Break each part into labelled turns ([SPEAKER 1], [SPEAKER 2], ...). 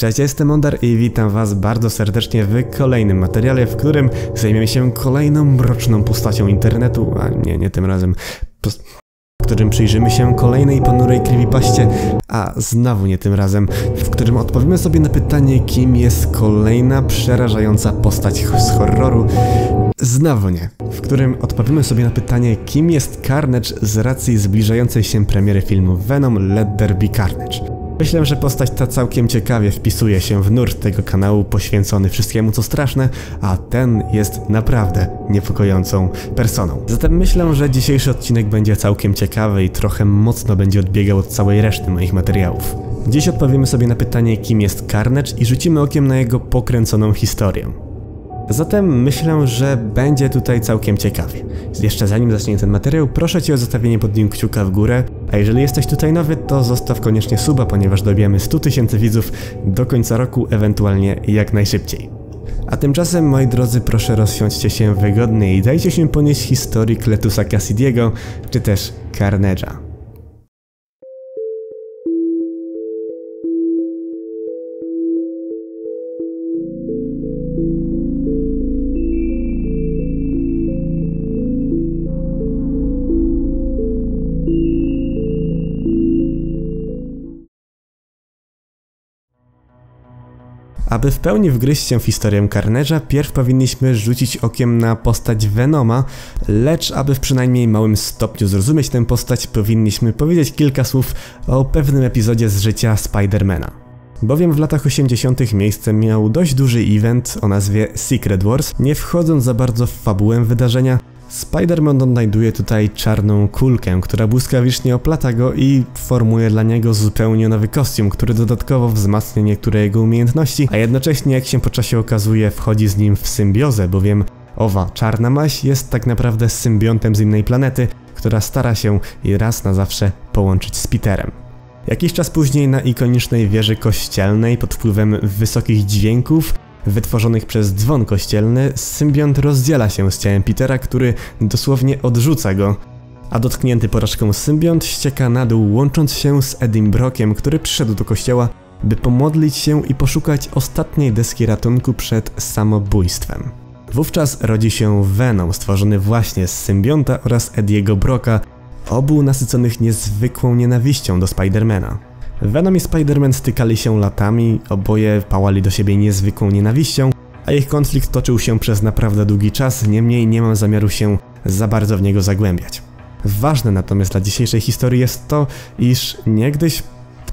[SPEAKER 1] Cześć, jestem Mondar i witam was bardzo serdecznie w kolejnym materiale, w którym zajmiemy się kolejną mroczną postacią internetu, a nie, nie tym razem, w którym przyjrzymy się kolejnej ponurej creepypaście, a znowu nie tym razem, w którym odpowiemy sobie na pytanie, kim jest kolejna przerażająca postać z horroru, znowu nie, w którym odpowiemy sobie na pytanie, kim jest Carnage z racji zbliżającej się premiery filmu Venom Let There Be Carnage. Myślę, że postać ta całkiem ciekawie wpisuje się w nurt tego kanału poświęcony wszystkiemu co straszne, a ten jest naprawdę niepokojącą personą. Zatem myślę, że dzisiejszy odcinek będzie całkiem ciekawy i trochę mocno będzie odbiegał od całej reszty moich materiałów. Dziś odpowiemy sobie na pytanie kim jest Carnage i rzucimy okiem na jego pokręconą historię. Zatem myślę, że będzie tutaj całkiem ciekawie. Jeszcze zanim zacznie ten materiał, proszę Cię o zostawienie pod nim kciuka w górę, a jeżeli jesteś tutaj nowy, to zostaw koniecznie suba, ponieważ dobijamy 100 tysięcy widzów do końca roku, ewentualnie jak najszybciej. A tymczasem, moi drodzy, proszę rozsiądźcie się wygodnie i dajcie się ponieść historii Kletusa Cassidiego, czy też Carnage'a. Aby w pełni wgryźć się w historię Carnage'a, pierw powinniśmy rzucić okiem na postać Venoma, lecz aby w przynajmniej małym stopniu zrozumieć tę postać, powinniśmy powiedzieć kilka słów o pewnym epizodzie z życia Spidermana. Bowiem w latach 80. miejsce miał dość duży event o nazwie Secret Wars. Nie wchodząc za bardzo w fabułę wydarzenia, Spider-Man odnajduje tutaj czarną kulkę, która błyskawicznie oplata go i formuje dla niego zupełnie nowy kostium, który dodatkowo wzmacnia niektóre jego umiejętności, a jednocześnie jak się po czasie okazuje wchodzi z nim w symbiozę, bowiem owa czarna maść jest tak naprawdę symbiontem z innej planety, która stara się i raz na zawsze połączyć z Peterem. Jakiś czas później na ikonicznej wieży kościelnej pod wpływem wysokich dźwięków wytworzonych przez dzwon kościelny, symbiont rozdziela się z ciałem Petera, który dosłownie odrzuca go, a dotknięty porażką symbiont ścieka na dół, łącząc się z Edim Brockiem, który przyszedł do kościoła, by pomodlić się i poszukać ostatniej deski ratunku przed samobójstwem. Wówczas rodzi się Venom, stworzony właśnie z symbionta oraz Ediego Brocka, obu nasyconych niezwykłą nienawiścią do Spidermana. Venom i Spider-Man stykali się latami, oboje pałali do siebie niezwykłą nienawiścią, a ich konflikt toczył się przez naprawdę długi czas, niemniej nie mam zamiaru się za bardzo w niego zagłębiać. Ważne natomiast dla dzisiejszej historii jest to, iż niegdyś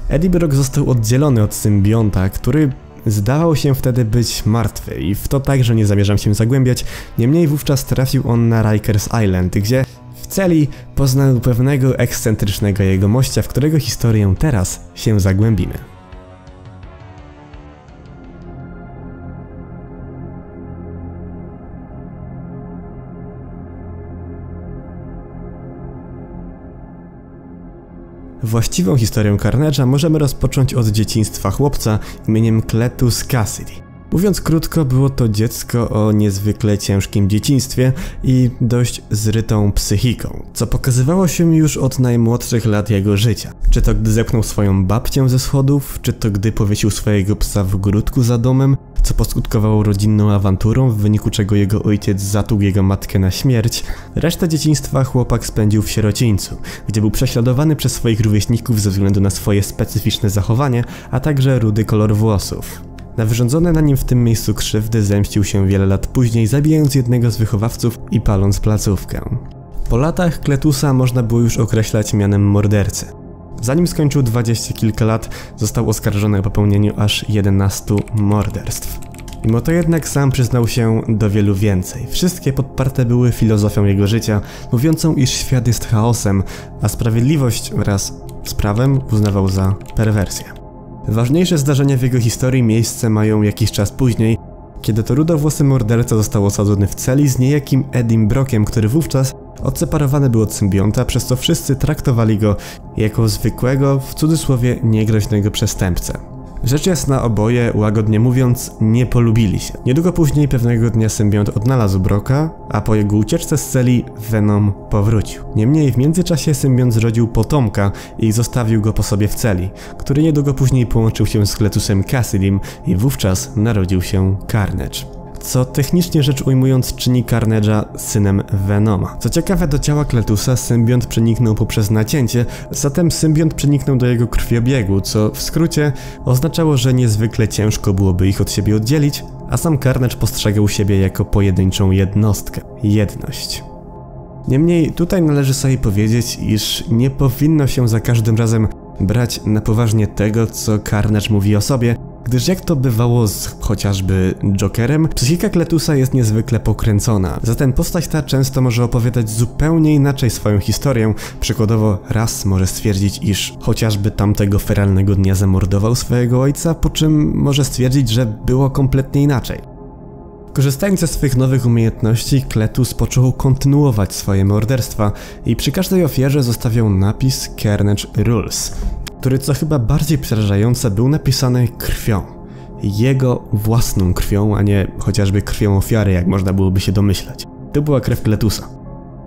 [SPEAKER 1] Eddie Brock został oddzielony od symbionta, który zdawał się wtedy być martwy i w to także nie zamierzam się zagłębiać, niemniej wówczas trafił on na Rikers Island, gdzie celi poznał pewnego ekscentrycznego jegomościa, w którego historię teraz się zagłębimy. Właściwą historię Carnage'a możemy rozpocząć od dzieciństwa chłopca imieniem Cletus Cassidy. Mówiąc krótko, było to dziecko o niezwykle ciężkim dzieciństwie i dość zrytą psychiką, co pokazywało się już od najmłodszych lat jego życia. Czy to gdy zepchnął swoją babcię ze schodów, czy to gdy powiesił swojego psa w grudku za domem, co poskutkowało rodzinną awanturą, w wyniku czego jego ojciec zatłuł jego matkę na śmierć. Resztę dzieciństwa chłopak spędził w sierocińcu, gdzie był prześladowany przez swoich rówieśników ze względu na swoje specyficzne zachowanie, a także rudy kolor włosów. Na wyrządzone na nim w tym miejscu krzywdy zemścił się wiele lat później, zabijając jednego z wychowawców i paląc placówkę. Po latach Kletusa można było już określać mianem mordercy. Zanim skończył dwadzieścia kilka lat, został oskarżony o popełnieniu aż 11 morderstw. Mimo to jednak sam przyznał się do wielu więcej. Wszystkie podparte były filozofią jego życia, mówiącą iż świat jest chaosem, a sprawiedliwość wraz z prawem uznawał za perwersję. Ważniejsze zdarzenia w jego historii miejsce mają jakiś czas później, kiedy to rudowłosy morderca został osadzony w celi z niejakim Edim Brockiem, który wówczas odseparowany był od symbionta, przez co wszyscy traktowali go jako zwykłego, w cudzysłowie niegroźnego przestępcę. Rzecz jasna oboje, łagodnie mówiąc, nie polubili się. Niedługo później pewnego dnia symbiont odnalazł Broka, a po jego ucieczce z celi Venom powrócił. Niemniej w międzyczasie symbiont zrodził potomka i zostawił go po sobie w celi, który niedługo później połączył się z Kletusem Cassidym i wówczas narodził się Carnage co technicznie rzecz ujmując czyni Carnage'a synem Venoma. Co ciekawe, do ciała Kletusa symbiont przeniknął poprzez nacięcie, zatem symbiont przeniknął do jego krwiobiegu, co w skrócie oznaczało, że niezwykle ciężko byłoby ich od siebie oddzielić, a sam Carnage postrzegał siebie jako pojedynczą jednostkę, jedność. Niemniej tutaj należy sobie powiedzieć, iż nie powinno się za każdym razem brać na poważnie tego, co Carnage mówi o sobie, gdyż jak to bywało z chociażby Jokerem, psychika Kletusa jest niezwykle pokręcona, zatem postać ta często może opowiadać zupełnie inaczej swoją historię. Przykładowo raz może stwierdzić, iż chociażby tamtego feralnego dnia zamordował swojego ojca, po czym może stwierdzić, że było kompletnie inaczej. Korzystając ze swych nowych umiejętności, Kletus począł kontynuować swoje morderstwa i przy każdej ofierze zostawiał napis Carnage Rules który co chyba bardziej przerażające był napisany krwią. Jego własną krwią, a nie chociażby krwią ofiary, jak można byłoby się domyślać. To była krew Kletusa.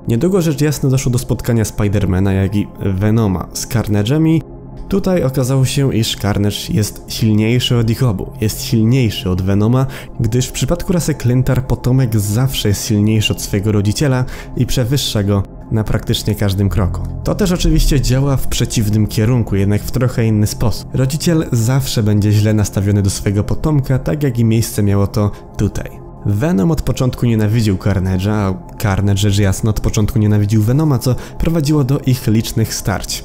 [SPEAKER 1] Niedługo rzecz jasna doszło do spotkania Spidermana, jak i Venoma z Carnage'em i tutaj okazało się, iż Carnage jest silniejszy od ich obu. Jest silniejszy od Venoma, gdyż w przypadku rasy Clintar potomek zawsze jest silniejszy od swojego rodziciela i przewyższa go na praktycznie każdym kroku. To też oczywiście działa w przeciwnym kierunku, jednak w trochę inny sposób. Rodziciel zawsze będzie źle nastawiony do swojego potomka, tak jak i miejsce miało to tutaj. Venom od początku nienawidził Carnage'a, a Carnage rzecz jasna od początku nienawidził Venoma, co prowadziło do ich licznych starć.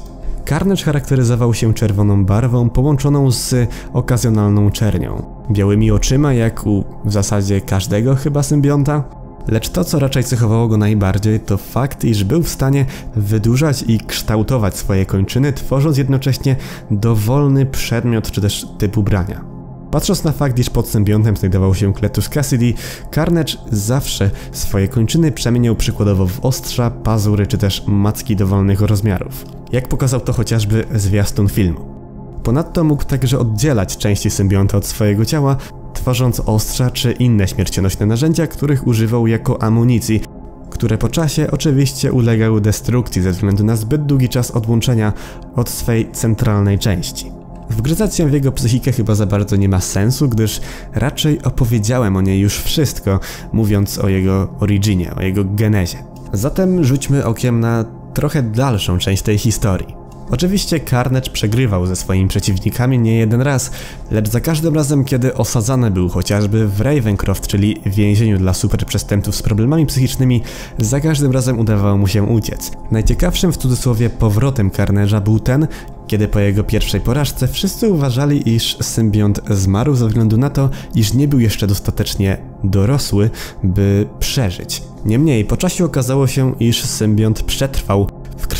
[SPEAKER 1] Carnage charakteryzował się czerwoną barwą połączoną z okazjonalną czernią. Białymi oczyma, jak u w zasadzie każdego chyba symbionta, Lecz to, co raczej cechowało go najbardziej, to fakt, iż był w stanie wydłużać i kształtować swoje kończyny, tworząc jednocześnie dowolny przedmiot czy też typ ubrania. Patrząc na fakt, iż pod symbiontem znajdował się Cletus Cassidy, Carnage zawsze swoje kończyny przemieniał przykładowo w ostrza, pazury czy też macki dowolnych rozmiarów. Jak pokazał to chociażby zwiastun filmu. Ponadto mógł także oddzielać części symbionta od swojego ciała, tworząc ostrza czy inne śmiercionośne narzędzia, których używał jako amunicji, które po czasie oczywiście ulegały destrukcji ze względu na zbyt długi czas odłączenia od swej centralnej części. Wgryzać się w jego psychikę chyba za bardzo nie ma sensu, gdyż raczej opowiedziałem o niej już wszystko, mówiąc o jego originie, o jego genezie. Zatem rzućmy okiem na trochę dalszą część tej historii. Oczywiście Carnage przegrywał ze swoimi przeciwnikami nie jeden raz, lecz za każdym razem, kiedy osadzany był chociażby w Ravencroft, czyli więzieniu dla superprzestępców z problemami psychicznymi, za każdym razem udawało mu się uciec. Najciekawszym w cudzysłowie powrotem Carnage'a był ten, kiedy po jego pierwszej porażce wszyscy uważali, iż symbiont zmarł ze względu na to, iż nie był jeszcze dostatecznie dorosły, by przeżyć. Niemniej po czasie okazało się, iż symbiont przetrwał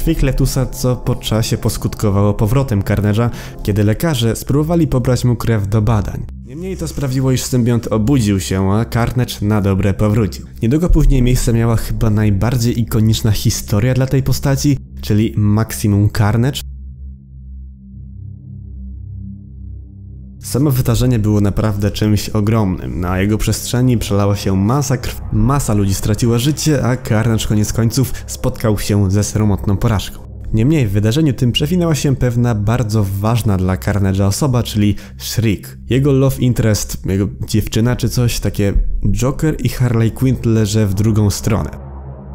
[SPEAKER 1] krwi Kletusa, co po czasie poskutkowało powrotem Carnage'a, kiedy lekarze spróbowali pobrać mu krew do badań. Niemniej to sprawiło, iż symbiont obudził się, a Carnage na dobre powrócił. Niedługo później miejsce miała chyba najbardziej ikoniczna historia dla tej postaci, czyli Maximum Carnage, Samo wydarzenie było naprawdę czymś ogromnym. Na jego przestrzeni przelała się masa krw, masa ludzi straciła życie, a Carnage koniec końców spotkał się ze sromotną porażką. Niemniej w wydarzeniu tym przewinęła się pewna bardzo ważna dla Carnage'a osoba, czyli Shriek. Jego love interest, jego dziewczyna czy coś, takie Joker i Harley Quinn leży w drugą stronę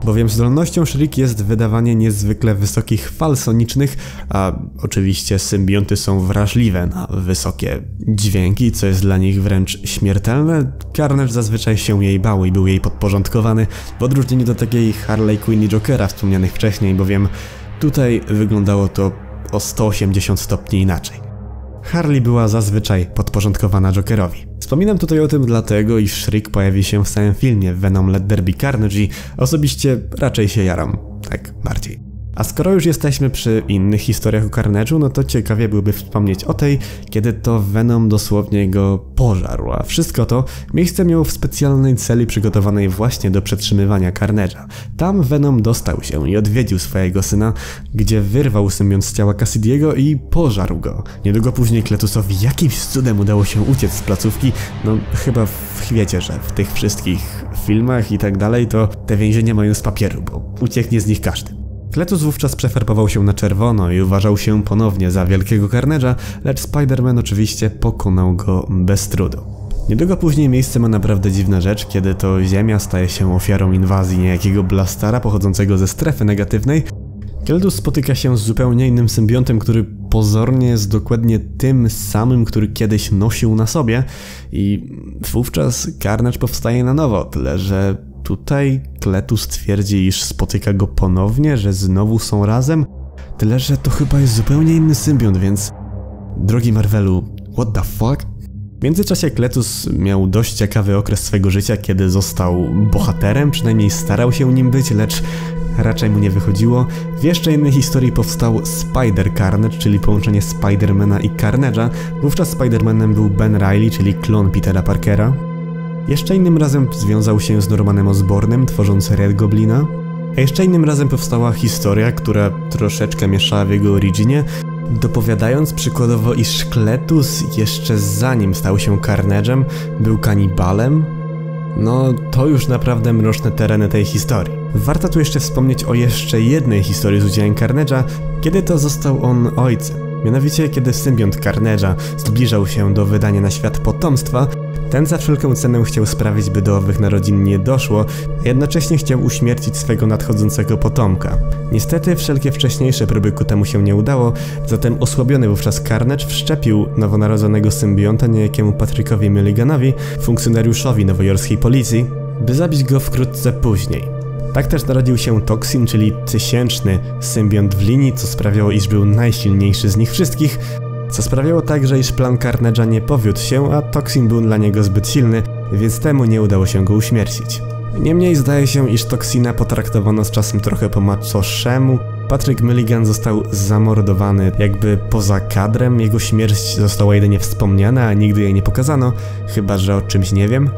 [SPEAKER 1] bowiem zdolnością Shriek jest wydawanie niezwykle wysokich fal sonicznych, a oczywiście symbionty są wrażliwe na wysokie dźwięki, co jest dla nich wręcz śmiertelne. Carnage zazwyczaj się jej bał i był jej podporządkowany, w odróżnieniu do takiej Harley Quinn i Jokera wspomnianych wcześniej, bowiem tutaj wyglądało to o 180 stopni inaczej. Harley była zazwyczaj podporządkowana Jokerowi. Wspominam tutaj o tym dlatego, iż Shriek pojawi się w całym filmie Venom Let There Be Carnage i osobiście raczej się jaram, tak bardziej. A skoro już jesteśmy przy innych historiach o Carnage'u, no to ciekawie byłoby wspomnieć o tej, kiedy to Venom dosłownie go pożarł, a wszystko to miejsce miało w specjalnej celi przygotowanej właśnie do przetrzymywania Carnage'a. Tam Venom dostał się i odwiedził swojego syna, gdzie wyrwał symbiont z ciała Cassidiego i pożarł go. Niedługo później Kletusowi jakimś cudem udało się uciec z placówki, no chyba wiecie, że w tych wszystkich filmach i tak dalej to te więzienia mają z papieru, bo ucieknie z nich każdy. Kletus wówczas przefarbował się na czerwono i uważał się ponownie za wielkiego karnerza, lecz Spider-Man oczywiście pokonał go bez trudu. Niedługo później miejsce ma naprawdę dziwna rzecz, kiedy to Ziemia staje się ofiarą inwazji niejakiego blastara pochodzącego ze strefy negatywnej. Keldus spotyka się z zupełnie innym symbiontem, który pozornie jest dokładnie tym samym, który kiedyś nosił na sobie i wówczas Carnage powstaje na nowo, tyle że Tutaj Kletus twierdzi, iż spotyka go ponownie, że znowu są razem, tyle że to chyba jest zupełnie inny symbiont, więc... Drogi Marvelu, what the fuck? W międzyczasie Kletus miał dość ciekawy okres swojego życia, kiedy został bohaterem, przynajmniej starał się nim być, lecz raczej mu nie wychodziło. W jeszcze innej historii powstał Spider Carnage, czyli połączenie Spidermana i Carnage'a. Wówczas Spidermanem był Ben Riley, czyli klon Petera Parkera. Jeszcze innym razem związał się z Normanem Osbornem, tworząc Red Goblina. A jeszcze innym razem powstała historia, która troszeczkę mieszała w jego originie, dopowiadając przykładowo, iż Kletus jeszcze zanim stał się Carnage'em, był kanibalem. No, to już naprawdę mroczne tereny tej historii. Warto tu jeszcze wspomnieć o jeszcze jednej historii z udziałem Carnage'a, kiedy to został on ojcem. Mianowicie, kiedy symbiont Carnage'a zbliżał się do wydania na świat potomstwa, ten za wszelką cenę chciał sprawić, by do owych narodzin nie doszło, a jednocześnie chciał uśmiercić swego nadchodzącego potomka. Niestety wszelkie wcześniejsze próby ku temu się nie udało, zatem osłabiony wówczas Carnage wszczepił nowonarodzonego symbionta niejakiemu Patrykowi Milliganowi, funkcjonariuszowi nowojorskiej policji, by zabić go wkrótce później. Tak też narodził się Toxin, czyli tysięczny symbiont w linii, co sprawiało, iż był najsilniejszy z nich wszystkich, co sprawiało także, iż plan Carnage'a nie powiódł się, a Toxin był dla niego zbyt silny, więc temu nie udało się go uśmiercić. Niemniej zdaje się, iż Toxina potraktowano z czasem trochę po macoszemu. Patrick Milligan został zamordowany jakby poza kadrem, jego śmierć została jedynie wspomniana, a nigdy jej nie pokazano, chyba że o czymś nie wiem.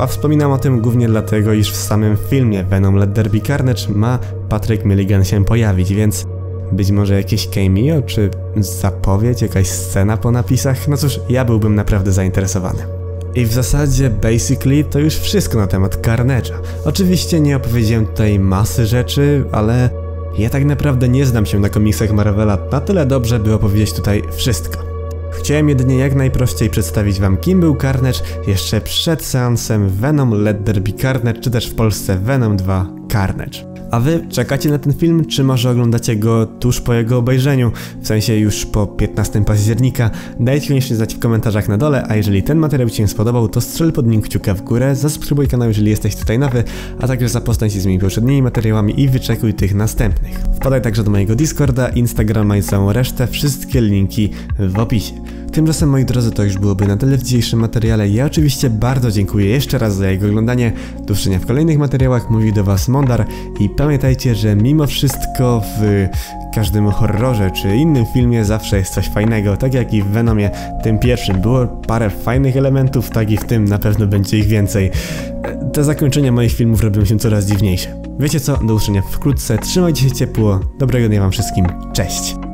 [SPEAKER 1] A wspominam o tym głównie dlatego, iż w samym filmie Venom Let There Be Carnage ma Patrick Milligan się pojawić, więc być może jakieś cameo, czy zapowiedź, jakaś scena po napisach? No cóż, ja byłbym naprawdę zainteresowany. I w zasadzie, basically, to już wszystko na temat Carnage'a. Oczywiście nie opowiedziałem tutaj masy rzeczy, ale ja tak naprawdę nie znam się na komiksach Marvela na tyle dobrze, by opowiedzieć tutaj wszystko. Chciałem jedynie jak najprościej przedstawić wam kim był Carnage jeszcze przed seansem Venom Let There Be Carnage, czy też w Polsce Venom 2 Carnage. A wy czekacie na ten film, czy może oglądacie go tuż po jego obejrzeniu, w sensie już po 15 października? Dajcie koniecznie znać w komentarzach na dole, a jeżeli ten materiał Ci się spodobał, to strzel pod nim kciuka w górę, zasubskrybuj kanał, jeżeli jesteś tutaj nowy, a także zapoznaj się z moimi poprzednimi materiałami i wyczekuj tych następnych. Wpadaj także do mojego Discorda, Instagrama i całą resztę, wszystkie linki w opisie. Tymczasem moi drodzy to już byłoby na tyle w dzisiejszym materiale. Ja oczywiście bardzo dziękuję jeszcze raz za jego oglądanie. Do widzenia w kolejnych materiałach. Mówi do Was Mondar i pamiętajcie, że mimo wszystko w każdym horrorze czy innym filmie zawsze jest coś fajnego, tak jak i w Venomie tym pierwszym było parę fajnych elementów, tak i w tym na pewno będzie ich więcej. Te zakończenia moich filmów robią się coraz dziwniejsze. Wiecie co, do usłyszenia wkrótce, trzymajcie się ciepło, dobrego dnia wam wszystkim, cześć!